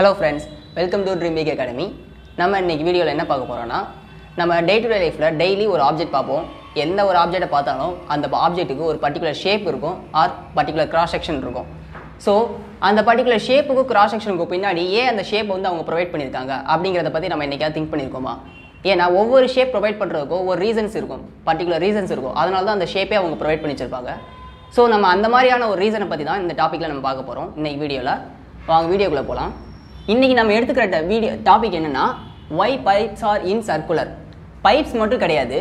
Hello friends welcome to Dream Big Academy நம்ம இன்னைக்கு வீடியோவில் என்ன பார்க்க போகிறோன்னா நம்ம டே டு டே லைஃப்பில் டெய்லி ஒரு ஆப்ஜெக்ட் பார்ப்போம். எந்த ஒரு ஆப்ஜெக்டை பார்த்தாலும் அந்த ஆப்ஜெக்ட்டுக்கு ஒரு பர்டிகுலர் ஷேப் இருக்கும் ஆர் பர்டிகுலர் கிராஸ் செக்ஷன் இருக்கும். ஸோ அந்த பர்டிகுலர் ஷேப்புக்கும் கிராஸ் செக்ஷனுக்கு பின்னாடி ஏன் அந்த ஷேப் வந்து அவங்க ப்ரொவைட் பண்ணியிருக்காங்க அப்படிங்கிறத பற்றி நம்ம என்றைக்காவது திங்க் பண்ணியிருக்கோமா? ஏன்னா ஒவ்வொரு ஷேப் ப்ரொவைட் பண்ணுறதுக்கும் ஒரு ரீசன்ஸ் இருக்கும் பர்டிகுலர் ரீசன்ஸ் இருக்கும். அதனால தான் அந்த ஷேப்பே அவங்க ப்ரொவைட் பண்ணி வச்சிருப்பாங்க. ஸோ நம்ம அந்த மாதிரியான ஒரு ரீசனை பற்றி தான் இந்த டாப்பிக்கில் நம்ம பார்க்க போகிறோம் இன்றைக்கி வீடியோவில் வாங்க வீடியோக்குள்ளே போகலாம் இன்றைக்கி நம்ம எடுத்துக்கிற வீடியோ டாபிக் என்னென்னா why pipes are in circular pipes மட்டும் கிடையாது.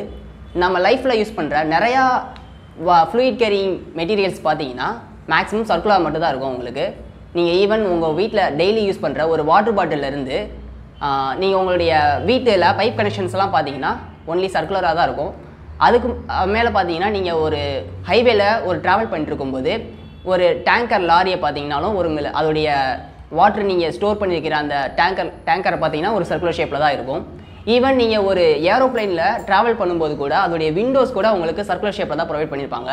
நம்ம லைஃப்பில் யூஸ் பண்ணுற நிறையா ஃப்ளூயிட் கேரிங் மெட்டீரியல்ஸ் பார்த்தீங்கன்னா மேக்ஸிமம் சர்க்குலர் மட்டும் தான் இருக்கும் உங்களுக்கு. நீங்கள் ஈவன் உங்கள் வீட்டில் டெய்லி யூஸ் பண்ணுற ஒரு வாட்டர் பாட்டிலேருந்து நீங்கள் உங்களுடைய வீட்டில் பைப் கனெக்ஷன்ஸ்லாம் பார்த்தீங்கன்னா ஒன்லி சர்க்குலராக தான் இருக்கும். அதுக்கு மேலே பார்த்தீங்கன்னா நீங்கள் ஒரு ஹைவேல ஒரு ட்ராவல் பண்ணிட்டு இருக்கும்போது ஒரு டேங்கர் லாரியை பார்த்தீங்கன்னாலும் ஒரு அதோடைய வாட்டர் நீங்கள் ஸ்டோர் பண்ணியிருக்கிற அந்த டேங்கர் டேங்கரை பார்த்தீங்கன்னா ஒரு சர்க்குலர் ஷேப்பில் தான் இருக்கும். ஈவன் நீங்கள் ஒரு ஏரோப்ளைனில் ட்ராவல் பண்ணும்போது கூட அதோடைய விண்டோஸ் கூட உங்களுக்கு சர்க்குலர் ஷேப்பில் தான் ப்ரொவைட் பண்ணியிருப்பாங்க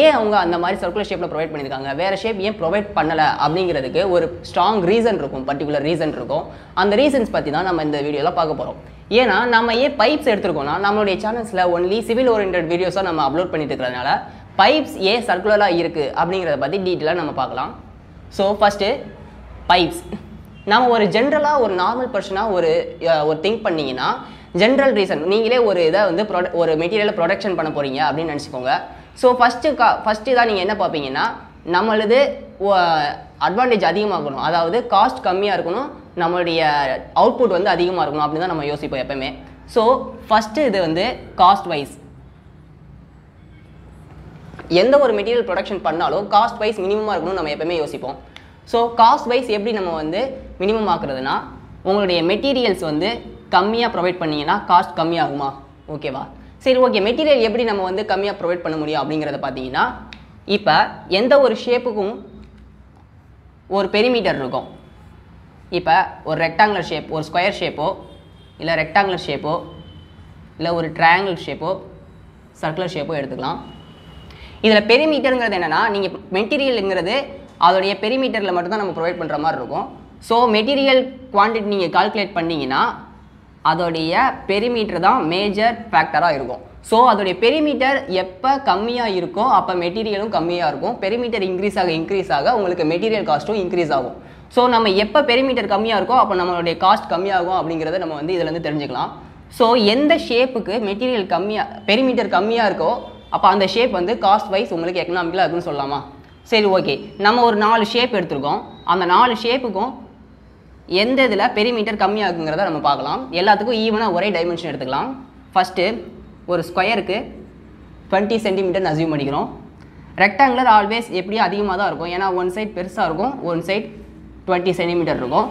ஏன் அவங்க அந்த மாதிரி சர்க்குலர் ஷேப்பில் ப்ரொவைட் பண்ணியிருக்காங்க வேறு ஷேப் ஏன் ப்ரொவைட் பண்ணலை அப்படிங்கிறதுக்கு ஒரு ஸ்ட்ராங் ரீசன் இருக்கும் பர்டிகுலர் ரீசன் இருக்கும். அந்த ரீசன்ஸ் பற்றி தான் நம்ம இந்த வீடியோவில் பார்க்க போகிறோம் ஏன்னா நம்ம ஏன் பைப்ஸ் எடுத்துருக்கோம்னா நம்மளுடைய சேனல்ஸில் ஒன்லி சிவில் ஓரியன்ட் வீடியோஸாக நம்ம அப்லோட் பண்ணிட்டு இருக்கிறதுனால பைப்ஸ் ஏன் சர்க்குலராக இருக்குது அப்படிங்கிறத பற்றி டீட்டெயிலாக நம்ம பார்க்கலாம். ஸோ ஃபஸ்ட்டு பைப்ஸ் நம்ம ஒரு ஜென்ரலாக ஒரு நார்மல் பர்சனாக ஒரு ஒரு திங்க் பண்ணிங்கன்னா ஜென்ரல் ரீசன் நீங்களே ஒரு இதை வந்து ப்ரொட ஒரு மெட்டீரியலை ப்ரொடக்ஷன் பண்ண போகிறீங்க அப்படின்னு நினச்சிக்கோங்க. ஸோ ஃபஸ்ட்டு கா ஃபஸ்ட்டு தான் நீங்கள் என்ன பார்ப்பீங்கன்னா நம்மளது அட்வான்டேஜ் அதிகமாகணும். அதாவது காஸ்ட் கம்மியாக இருக்கணும் நம்மளுடைய அவுட்புட் வந்து அதிகமாக இருக்கணும் அப்படின்னு தான் நம்ம யோசிப்போம் எப்பவுமே ஸோ ஃபஸ்ட்டு இது வந்து காஸ்ட் வைஸ் எந்த ஒரு மெட்டீரியல் ப்ரொடக்ஷன் பண்ணாலும் காஸ்ட் வைஸ் மினிமமாக இருக்கணும்னு நம்ம எப்பவுமே யோசிப்போம். ஸோ காஸ்ட் வைஸ் எப்படி நம்ம வந்து மினிமம் ஆக்குறதுனா உங்களுடைய மெட்டீரியல்ஸ் வந்து கம்மியாக ப்ரொவைட் பண்ணீங்கன்னா காஸ்ட் கம்மியாகுமா? ஓகேவா சரி ஓகே மெட்டீரியல் எப்படி நம்ம வந்து கம்மியாக ப்ரொவைட் பண்ண முடியும் அப்படிங்கிறத பார்த்தீங்கன்னா இப்போ எந்த ஒரு ஷேப்புக்கும் ஒரு பெரிமீட்டர் இருக்கும். இப்போ ஒரு ரெக்டாங்குலர் ஷேப் ஒரு ஸ்கொயர் ஷேப்போ இல்லை ரெக்டாங்குலர் ஷேப்போ இல்லை ஒரு ட்ரையாங்கிள் ஷேப்போ சர்க்குலர் ஷேப்போ எடுத்துக்கலாம். இதில் பெரிமீட்டருங்கிறது என்னென்னா நீங்கள் மெட்டீரியலுங்கிறது அதோடைய பெரிமீட்டரில் மட்டும்தான் நம்ம ப்ரொவைட் பண்ணுற மாதிரி இருக்கும். ஸோ மெட்டீரியல் குவான்டிட்டி நீங்கள் கால்குலேட் பண்ணீங்கன்னா அதோடைய பெரிமீட்டர் தான் மேஜர் ஃபேக்டராக இருக்கும். ஸோ அதோடைய பெரிமீட்டர் எப்போ கம்மியாக இருக்கோ அப்போ மெட்டீரியலும் கம்மியாக இருக்கும். பெரிமீட்டர் இன்க்ரீஸ் ஆக இன்க்ரீஸ் ஆக உங்களுக்கு மெட்டீரியல் காஸ்ட்டும் இன்க்ரீஸ் ஆகும். ஸோ நம்ம எப்போ பெரிமீட்டர் கம்மியாக இருக்கோ அப்போ நம்மளுடைய காஸ்ட் கம்மியாகும் அப்படிங்கிறத நம்ம வந்து இதுலேருந்து தெரிஞ்சுக்கலாம். ஸோ எந்த ஷேப்புக்கு மெட்டீரியல் கம்மியாக பெரிமீட்டர் கம்மியாக இருக்கோ அப்போ அந்த ஷேப் வந்து காஸ்ட் வைஸ் உங்களுக்கு எக்கனாமிக்கலாக இருக்குன்னு சொல்லலாமா? சரி ஓகே நம்ம ஒரு நாலு ஷேப் எடுத்திருக்கோம். அந்த நாலு ஷேப்புக்கும் எந்த இதில் பெரிமீட்டர் கம்மியாகுங்கிறத நம்ம பார்க்கலாம். எல்லாத்துக்கும் ஈவனாக ஒரே டைமென்ஷன் எடுத்துக்கலாம். ஃபஸ்ட்டு ஒரு ஸ்கொயருக்கு டுவெண்ட்டி சென்டிமீட்டர்னு அசியூம் பண்ணிக்கிறோம். ரெக்டாங்குலர் ஆல்வேஸ் எப்படியும் அதிகமாக தான் இருக்கும். ஏன்னா ஒன் சைட் பெருசாக இருக்கும் ஒன் சைட் டுவெண்ட்டி சென்டிமீட்டர் இருக்கும்.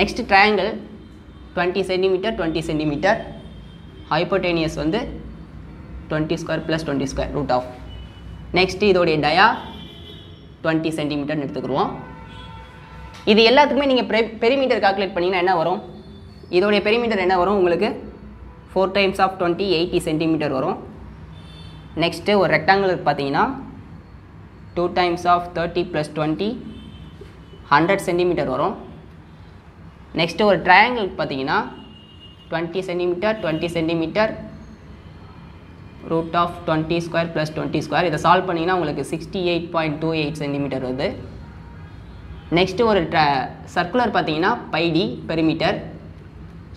Next triangle twenty centimetre twenty centimetre hypotenuse வந்து twenty square plus twenty square root of next இதோடைய டயா டுவெண்ட்டி சென்டிமீட்டர்னு எடுத்துக்கிடுவோம். இது எல்லாத்துக்குமே நீங்கள் பெ பெரிமீட்டர் கால்குலேட் பண்ணிங்கன்னா என்ன வரும்? இதோடைய பெரிமீட்டர் என்ன வரும்? உங்களுக்கு four times of twenty eighty centimetre வரும். நெக்ஸ்ட்டு ஒரு ரெக்டாங்குலர் பார்த்தீங்கன்னா two times of thirty plus twenty hundred centimetre வரும். நெக்ஸ்ட்டு ஒரு ட்ரையாங்கிள் பார்த்தீங்கன்னா twenty centimetre twenty centimetre root of twenty square plus twenty square இதை சால்வ் பண்ணிங்கன்னா உங்களுக்கு sixty eight point two eight centimetre வருது. நெக்ஸ்ட்டு ஒரு ட்ர சர்க்குலர் பார்த்தீங்கன்னா pi D perimeter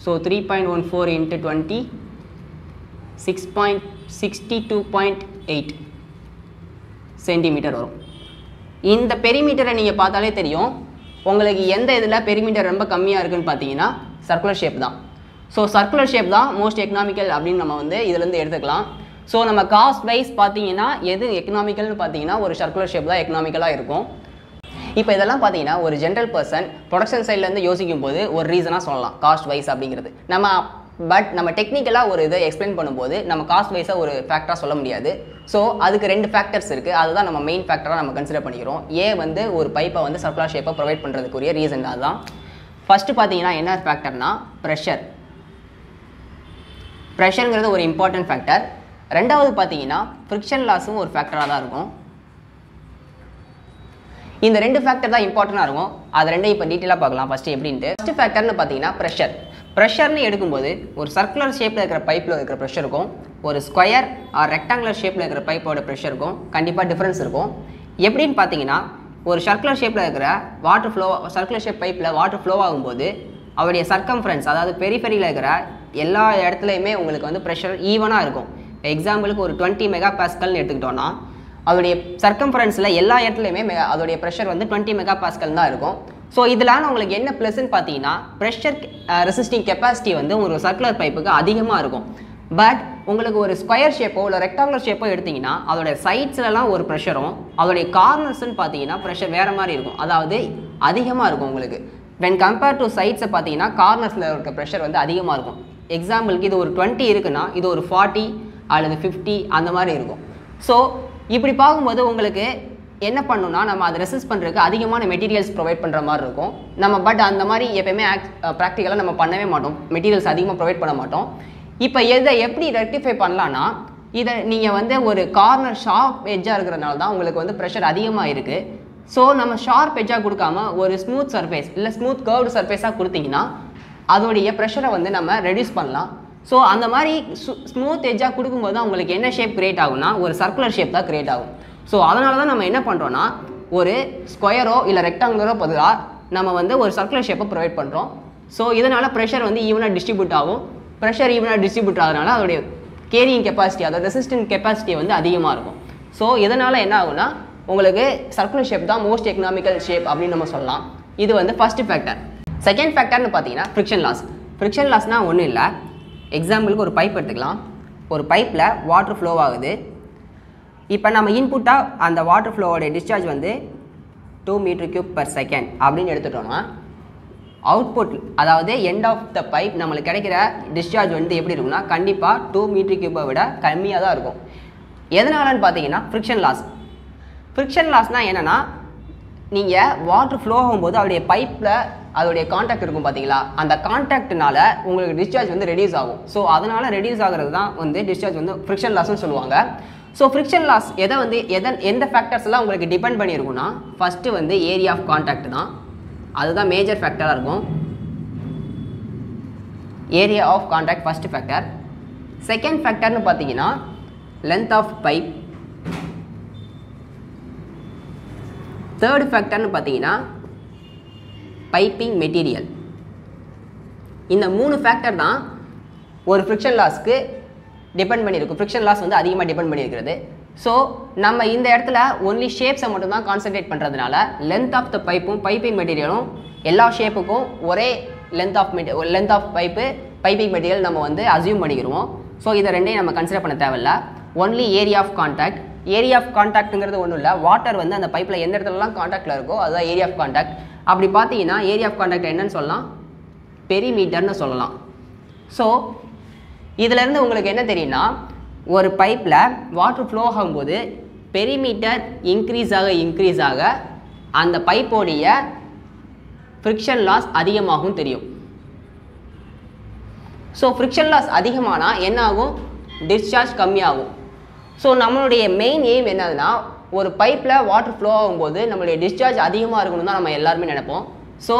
so three point one four into twenty six point sixty two point eight centimetre வரும். இந்த பெரிமீட்டரை நீங்கள் பார்த்தாலே தெரியும். உங்களுக்கு எந்த இதில் பெரிமீட்டர் ரொம்ப கம்மியாக இருக்குன்னு பார்த்தீங்கன்னா சர்க்குலர் ஷேப் தான். ஸோ சர்க்குலர் ஷேப் தான் மோஸ்ட் எக்கனாமிக்கல் அப்படின்னு நம்ம வந்து இதுலேருந்து எடுத்துக்கலாம். ஸோ நம்ம காஸ்ட் வைஸ் பார்த்தீங்கன்னா எது எக்கனாமிக்கல்னு பார்த்தீங்கன்னா ஒரு சர்க்குலர் ஷேப் தான் எக்கனாமிக்கலாக இருக்கும். இப்போ இதெல்லாம் பார்த்தீங்கன்னா ஒரு ஜென்ரல் பர்சன் ப்ரொடக்ஷன் சைட்லேருந்து யோசிக்கும் போது ஒரு ரீசனாக சொல்லலாம் காஸ்ட் வைஸ் அப்படிங்கிறது. நம்ம பட் நம்ம டெக்னிக்கலாக ஒரு இதை எக்ஸ்பிளைன் பண்ணும்போது நம்ம காஸ்ட் வைஸாக ஒரு ஃபேக்டராக சொல்ல முடியாது. ஸோ அதுக்கு ரெண்டு ஃபேக்டர்ஸ் இருக்குது அதுதான் நம்ம மெயின் ஃபேக்டராக நம்ம கன்சிடர் பண்ணிக்கிறோம். ஏன் வந்து ஒரு பைப்பை வந்து சர்க்குலர் ஷேப்பை ப்ரொவைட் பண்ணுறதுக்குரிய ரீசன் அதுதான். ஃபஸ்ட்டு பார்த்தீங்கன்னா என்ன ஃபேக்டர்னா ப்ரெஷர் ப்ரெஷருங்கிறது ஒரு இம்பார்ட்டன்ட் ஃபேக்டர் ரெண்டாவது பார்த்தீங்கன்னா ஃப்ரிக்ஷன் லாஸும் ஒரு ஃபேக்டராக தான் இருக்கும். இந்த ரெண்டு ஃபேக்டர் தான் இம்பார்ட்டண்ட்டாக இருக்கும். அது ரெண்டையும் இப்போ டீட்டெயிலாக பார்க்கலாம் ஃபஸ்ட்டு எப்படின்ட்டு. ஃபஸ்ட்டு ஃபேக்டர்னு பார்த்தீங்கன்னா ப்ரெஷர் ப்ரெஷர்னு எடுக்கும்போது ஒரு சர்க்குலர் ஷேப்பில் இருக்கிற பைப்பில் இருக்கிற ப்ரெஷருக்கும் ஒரு ஸ்கொயர் ஆர் ரெக்டாங்குலர் ஷேப்பில் இருக்கிற பைப்போட ப்ரெஷருக்கும் கண்டிப்பாக டிஃப்ரென்ஸ் இருக்கும். எப்படின்னு பார்த்தீங்கன்னா ஒரு சர்க்குலர் ஷேப்பில் இருக்கிற வாட்டர் ஃப்ளோ சர்க்குலர் ஷேப் பைப்பில் வாட்டர் ஃப்ளோ ஆகும்போது அவருடைய சர்க்கம்ஃபரன்ஸ் அதாவது பெரிஃபெரியில் இருக்கிற எல்லா இடத்துலையுமே உங்களுக்கு வந்து ப்ரெஷர் ஈவனாக இருக்கும். எக்ஸாம்பிளுக்கு ஒரு டுவெண்ட்டி மெகா பாஸ்கல்னு எடுத்துக்கிட்டோன்னா அதோடைய சர்க்கம்ஃபரன்ஸில் எல்லா இடத்துலையுமே மெ அதோடைய ப்ரெஷர் வந்து டுவெண்ட்டி மெகா பாஸ்கல் தான் இருக்கும். ஸோ இதனால உங்களுக்கு என்ன ப்ளஸ்ன்னு பார்த்தீங்கன்னா ப்ரெஷர் ரெசிஸ்டிங் கெப்பாசிட்டி வந்து ஒரு சர்க்குலர் பைப்புக்கு அதிகமாக இருக்கும். பட் உங்களுக்கு ஒரு ஸ்கொயர் ஷேப்போ இல்லை ரெக்டாங்குலர் ஷேப்போ எடுத்தீங்கன்னா அதோட சைட்ஸ்லலாம் ஒரு ப்ரெஷரும் அதோடைய கார்னர்ஸ்னு பார்த்தீங்கன்னா ப்ரெஷர் வேறு மாதிரி இருக்கும். அதாவது அதிகமாக இருக்கும் உங்களுக்கு. வென் கம்பேர் டு சைட்ஸை பார்த்தீங்கன்னா கார்னர்ஸில் இருக்க ப்ரெஷர் வந்து அதிகமாக இருக்கும். எக்ஸாம்பிளுக்கு இது ஒரு டுவெண்ட்டி இருக்குன்னா இது ஒரு ஃபார்ட்டி அல்லது ஃபிஃப்டி அந்த மாதிரி இருக்கும். ஸோ இப்படி பார்க்கும்போது உங்களுக்கு என்ன பண்ணணும்னா நம்ம அதை ரெசிஸ்ட் பண்ணுறதுக்கு அதிகமான மெட்டீரியல்ஸ் ப்ரொவைட் பண்ணுற மாதிரி இருக்கும். நம்ம பட் அந்த மாதிரி எப்பயுமே ஆக்ட் ப்ராக்டிக்கலாக நம்ம பண்ணவே மாட்டோம். மெட்டீரியல்ஸ் அதிகமாக ப்ரொவைட் பண்ண மாட்டோம். இப்போ இதை எப்படி ரெக்டிஃபை பண்ணலான்னா இதை நீங்கள் வந்து ஒரு கார்னர் ஷார்ப் எஜ்ஜாக இருக்கிறதுனால தான் உங்களுக்கு வந்து ப்ரெஷர் அதிகமாக இருக்குது ஸோ நம்ம ஷார்ப் எஜ்ஜாக கொடுக்காம ஒரு ஸ்மூத் சர்ஃபேஸ் இல்லை ஸ்மூத் கர்வ்டு சர்ஃபேஸாக கொடுத்தீங்கன்னா அதோடைய ப்ரெஷரை வந்து நம்ம ரெடியூஸ் பண்ணலாம். ஸோ அந்த மாதிரி ஸ்மூத் எஜ்ஜாக கொடுக்கும்போது அவங்களுக்கு உங்களுக்கு என்ன ஷேப் கிரியேட் ஆகும்னா ஒரு சர்க்குலர் ஷேப் தான் கிரியேட் ஆகும். ஸோ அதனால தான் நம்ம என்ன பண்ணுறோன்னா ஒரு ஸ்கொயரோ இல்லை ரெக்டாங்குலரோ பதிலாக நம்ம வந்து ஒரு சர்க்குலர் ஷேப்பை ப்ரொவைட் பண்ணுறோம் ஸோ இதனால் ப்ரெஷர் வந்து ஈவனாக டிஸ்ட்ரிபியூட் ஆகும். ப்ரெஷர் ஈவனாக டிஸ்ட்ரிபியூட் ஆகிறதுனால அதோடைய கேரியிங் கெப்பாசிட்டி அதோட ரெசிஸ்டன்ட் கெப்பாசிட்டி வந்து அதிகமாக இருக்கும். ஸோ இதனால் என்ன ஆகும்னா உங்களுக்கு சர்க்குலர் ஷேப் தான் மோஸ்ட் எக்கனாமிக்கல் ஷேப் அப்படின்னு நம்ம சொல்லலாம். இது வந்து ஃபர்ஸ்ட் ஃபேக்டர் செகண்ட் ஃபேக்டர்னு பார்த்தீங்கன்னா ஃப்ரிக்ஷன் லாஸ் ஃப்ரிக்ஷன் லாஸ்னால் ஒன்றும் இல்லை. எக்ஸாம்பிளுக்கு ஒரு பைப் எடுத்துக்கலாம். ஒரு பைப்பில் வாட்டர் ஃப்ளோ ஆகுது. இப்போ நம்ம இன்புட்டாக அந்த வாட்டர் ஃப்ளோவோடைய டிஸ்சார்ஜ் வந்து two metre cube per second அப்படின்னு எடுத்துட்டோம்னா அவுட்புட் அதாவது எண்ட் ஆஃப் த பைப் நம்மளுக்கு கிடைக்கிற டிஸ்சார்ஜ் வந்து எப்படி இருக்கும்னா கண்டிப்பாக டூ மீட்டர் கியூப்பை விட கம்மியாக தான் இருக்கும். எதனாலன்னு பார்த்தீங்கன்னா ஃப்ரிக்ஷன் லாஸ் ஃப்ரிக்ஷன் லாஸ்னால் என்னென்னா நீங்கள் வாட்டர் ஃப்ளோ ஆகும்போது அதோடைய பைப்பில் அதோடைய காண்டாக்ட் இருக்கும் பார்த்தீங்களா அந்த காண்டாக்ட்னால உங்களுக்கு டிஸ்சார்ஜ் வந்து ரெடியூஸ் ஆகும். ஸோ அதனால் ரெடியூஸ் ஆகிறது தான் வந்து டிஸ்சார்ஜ் வந்து ஃப்ரிக்ஷன் லாஸ்னு சொல்லுவாங்க. ஸோ ஃப்ரிக்ஷன் லாஸ் எதை வந்து எதன் எந்த ஃபேக்டர்ஸ்லாம் உங்களுக்கு டிபெண்ட் பண்ணியிருக்கும்னா ஃபஸ்ட்டு வந்து ஏரியா ஆஃப் காண்டாக்ட் தான். அதுதான் மேஜர் ஃபேக்டராக இருக்கும். Area of contact first factor second ஃபேக்டர்னு பார்த்தீங்கன்னா லென்த் ஆஃப் பைப் தேர்ட் ஃபேக்டர்னு பார்த்தீங்கன்னா பைப்பிங் மெட்டீரியல் இந்த மூணு ஃபேக்டர் தான் ஒரு ஃப்ரிக்ஷன் லாஸ்க்கு டிபெண்ட் பண்ணியிருக்கும். ஃப்ரிக்ஷன் லாஸ் வந்து அதிகமாக டிபெண்ட் பண்ணியிருக்கிறது. ஸோ நம்ம இந்த இடத்துல ஒன்லி ஷேப்ஸை மட்டும் தான் கான்சென்ட்ரேட் பண்ணுறதுனால லென்த் ஆஃப் த பைப்பும் பைப்பிங் மெட்டீரியலும் எல்லா ஷேப்புக்கும் ஒரே லென்த் ஆஃப் மெட்டி length of pipe piping material நம்ம வந்து அசியூம் பண்ணிக்கிடுவோம் ஸோ இதை ரெண்டையும் நம்ம கன்சிடர் பண்ண தேவையில்ல. Only area of contact area of கான்டாக்ட்டுங்கிறது ஒன்றும் இல்லை. வாட்டர் வந்து அந்த பைப்பில் எந்த இடத்துலலாம் காண்டாக்ட்டில் இருக்கோ அதுதான் ஏரியா ஆஃப் காண்டாக்ட் அப்படி பார்த்தீங்கன்னா ஏரியா ஆஃப் காண்டாக்ட் என்னன்னு சொல்லலாம்? பெரிமீட்டர்னு சொல்லலாம். ஸோ இதிலேருந்து உங்களுக்கு என்ன தெரியும்னா ஒரு பைப்பில் வாட்டர் ஃப்ளோ ஆகும்போது பெரிமீட்டர் இன்க்ரீஸ் ஆக இன்க்ரீஸ் ஆக அந்த பைப்போடைய ஃப்ரிக்ஷன் லாஸ் அதிகமாகும் தெரியும். ஸோ ஃப்ரிக்ஷன் லாஸ் அதிகமானால் என்ன ஆகும்? டிஸ்சார்ஜ் கம்மியாகும். ஸோ நம்மளுடைய மெயின் எய்ம் என்னதுன்னா ஒரு பைப்பில் வாட்டர் ஃப்ளோ ஆகும்போது நம்மளுடைய டிஸ்சார்ஜ் அதிகமாக இருக்கணும் தான் நம்ம எல்லாருமே நினைப்போம். ஸோ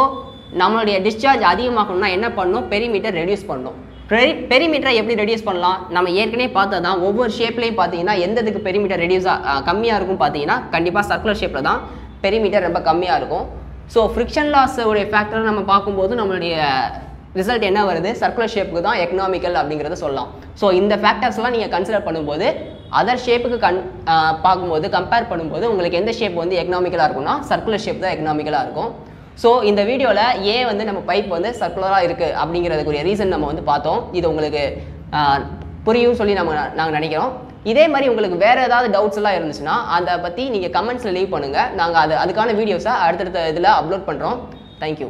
நம்மளுடைய டிஸ்சார்ஜ் அதிகமாகணும்னா என்ன பண்ணணும்? பெரிமீட்டர் ரெடியூஸ் பண்ணணும். பெரி பெரிமீட்டரை எப்படி ரெடியூஸ் பண்ணலாம்? நம்ம ஏற்கனவே பார்த்தது தான் ஒவ்வொரு ஷேப்லையும் பார்த்தீங்கன்னா எந்த இதுக்கு பெரிமீட்டர் ரெடியூஸாக கம்மியாக இருக்கும் பார்த்தீங்கன்னா கண்டிப்பாக சர்க்குலர் ஷேப்பில் தான் பெரிமீட்டர் ரொம்ப கம்மியாக இருக்கும். ஸோ ஃப்ரிக்ஷன் லாஸ் உடைய ஃபேக்டர் நம்ம பார்க்கும்போது நம்மளுடைய ரிசல்ட் என்ன வருது? சர்க்குலர் ஷேப்புக்கு தான் எக்கனாமிக்கல் அப்படிங்கிறத சொல்லலாம். ஸோ இந்த ஃபேக்டர்ஸ்லாம் நீங்கள் கன்சிடர் பண்ணும்போது அதர் ஷேப்புக்கு கன் பார்க்கும்போது கம்பேர் பண்ணும்போது உங்களுக்கு எந்த ஷேப் வந்து எக்கனாமிக்கலாக இருக்கும்னா சர்க்குலர் ஷேப் தான் எக்கனாமிக்கலாக இருக்கும். ஸோ இந்த வீடியோவில் ஏன் வந்து நம்ம பைப் வந்து சர்க்குலராக இருக்குது அப்படிங்கிறதுக்குரிய ரீசன் நம்ம வந்து பார்த்தோம். இது உங்களுக்கு புரியும் சொல்லி நம்ம நாங்கள் நினைக்கிறோம். இதே மாதிரி உங்களுக்கு வேறு ஏதாவது டவுட்ஸ் எல்லாம் இருந்துச்சுன்னா அதை பற்றி நீங்கள் கமெண்ட்ஸில் லீவ் பண்ணுங்கள் நாங்கள் அது அதுக்கான வீடியோஸை அடுத்தடுத்த இதில் அப்லோட் பண்ணுறோம் தேங்க்யூ